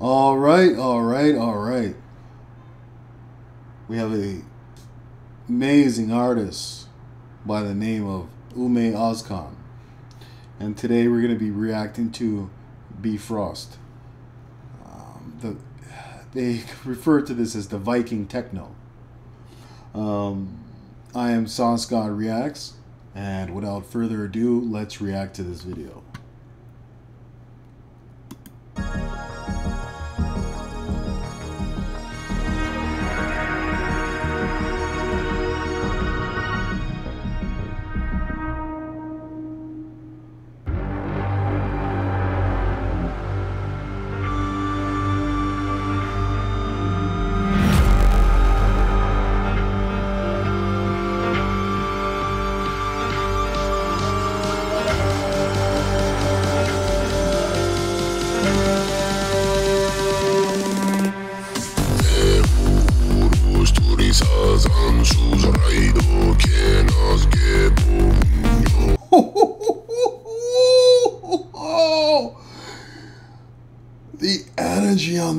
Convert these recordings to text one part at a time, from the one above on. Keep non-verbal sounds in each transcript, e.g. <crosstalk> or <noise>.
All right, all right, all right. We have a amazing artist by the name of Ummet Ozcan. And today we're going to be reacting to Bifrost. Um, the, they <laughs> refer to this as the Viking techno. Um, I am Sauce Reacts, and without further ado, let's react to this video.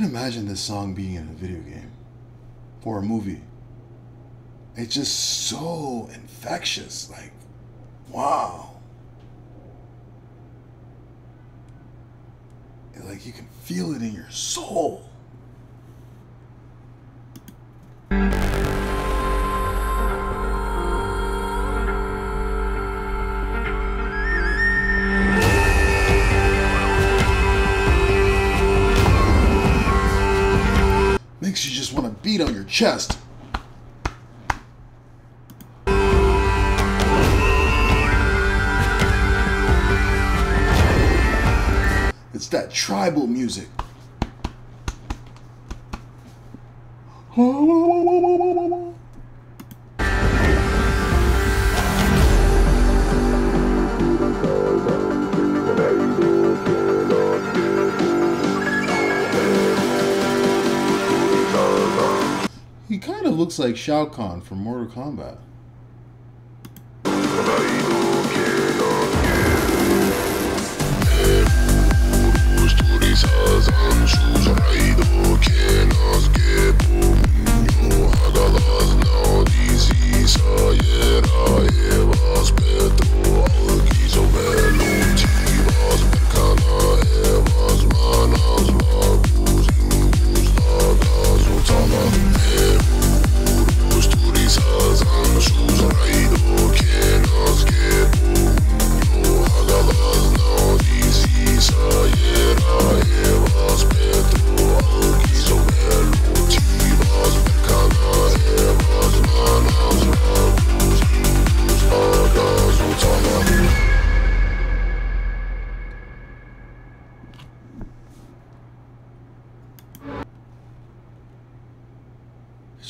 can imagine this song being in a video game or a movie. It's just so infectious. Like, wow. Like, you can feel it in your soul. Beat on your chest. It's that tribal music. <laughs> looks like Shao Kahn from Mortal Kombat.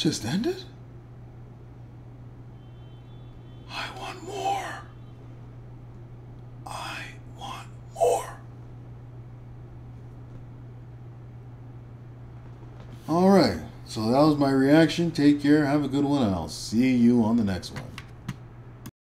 Just ended? I want more. I want more. All right. So that was my reaction. Take care. Have a good one. And I'll see you on the next one.